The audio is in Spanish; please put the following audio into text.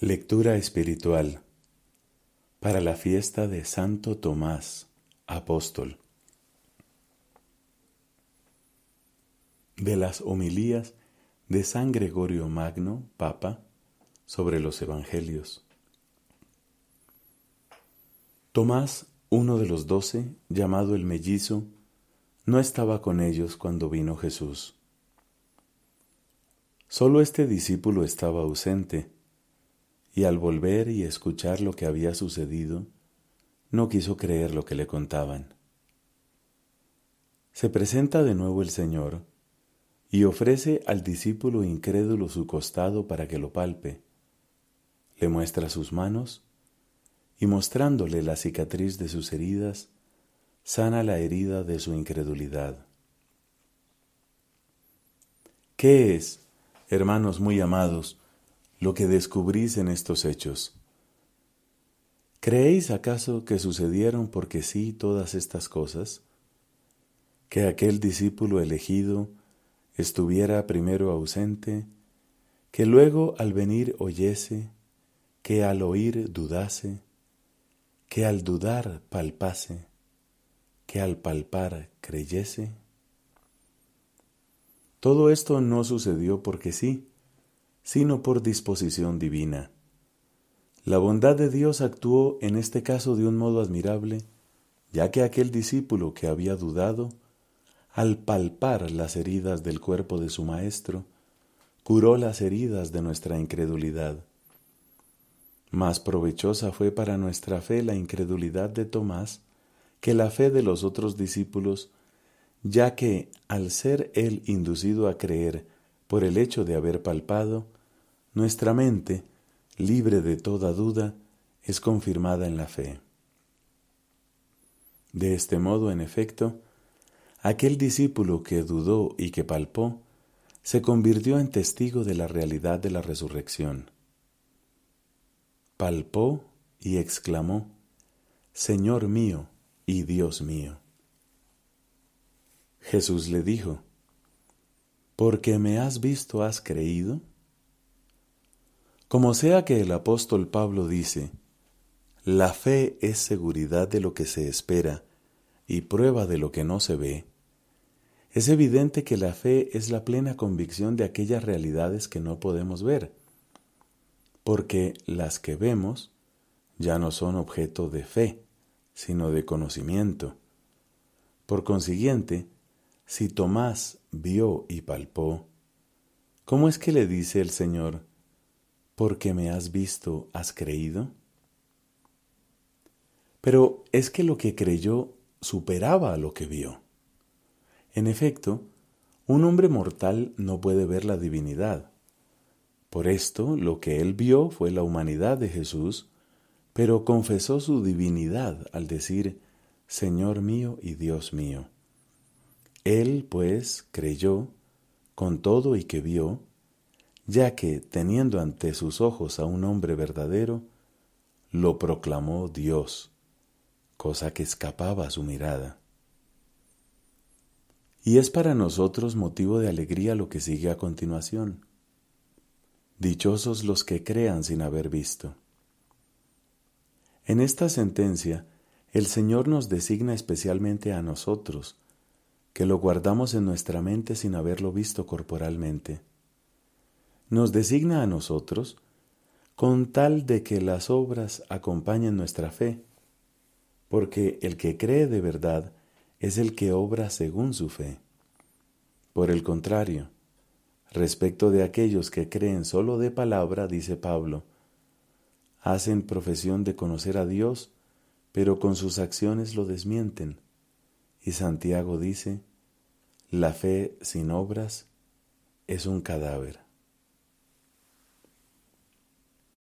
Lectura espiritual para la fiesta de Santo Tomás, apóstol. De las homilías de San Gregorio Magno, Papa, sobre los Evangelios. Tomás, uno de los doce, llamado el mellizo, no estaba con ellos cuando vino Jesús. Solo este discípulo estaba ausente y al volver y escuchar lo que había sucedido, no quiso creer lo que le contaban. Se presenta de nuevo el Señor y ofrece al discípulo incrédulo su costado para que lo palpe. Le muestra sus manos y mostrándole la cicatriz de sus heridas, sana la herida de su incredulidad. ¿Qué es, hermanos muy amados, lo que descubrís en estos hechos. ¿Creéis acaso que sucedieron porque sí todas estas cosas? ¿Que aquel discípulo elegido estuviera primero ausente, que luego al venir oyese, que al oír dudase, que al dudar palpase, que al palpar creyese? Todo esto no sucedió porque sí, sino por disposición divina. La bondad de Dios actuó en este caso de un modo admirable, ya que aquel discípulo que había dudado, al palpar las heridas del cuerpo de su Maestro, curó las heridas de nuestra incredulidad. Más provechosa fue para nuestra fe la incredulidad de Tomás que la fe de los otros discípulos, ya que, al ser él inducido a creer por el hecho de haber palpado, nuestra mente, libre de toda duda, es confirmada en la fe. De este modo, en efecto, aquel discípulo que dudó y que palpó, se convirtió en testigo de la realidad de la resurrección. Palpó y exclamó, Señor mío y Dios mío. Jesús le dijo, Porque me has visto has creído. Como sea que el apóstol Pablo dice, la fe es seguridad de lo que se espera y prueba de lo que no se ve, es evidente que la fe es la plena convicción de aquellas realidades que no podemos ver, porque las que vemos ya no son objeto de fe, sino de conocimiento. Por consiguiente, si Tomás vio y palpó, ¿cómo es que le dice el Señor, porque me has visto, has creído? Pero es que lo que creyó superaba a lo que vio. En efecto, un hombre mortal no puede ver la divinidad. Por esto, lo que él vio fue la humanidad de Jesús, pero confesó su divinidad al decir, Señor mío y Dios mío. Él, pues, creyó, con todo y que vio, ya que, teniendo ante sus ojos a un hombre verdadero, lo proclamó Dios, cosa que escapaba a su mirada. Y es para nosotros motivo de alegría lo que sigue a continuación. Dichosos los que crean sin haber visto. En esta sentencia, el Señor nos designa especialmente a nosotros, que lo guardamos en nuestra mente sin haberlo visto corporalmente nos designa a nosotros con tal de que las obras acompañen nuestra fe, porque el que cree de verdad es el que obra según su fe. Por el contrario, respecto de aquellos que creen solo de palabra, dice Pablo, hacen profesión de conocer a Dios, pero con sus acciones lo desmienten. Y Santiago dice, la fe sin obras es un cadáver.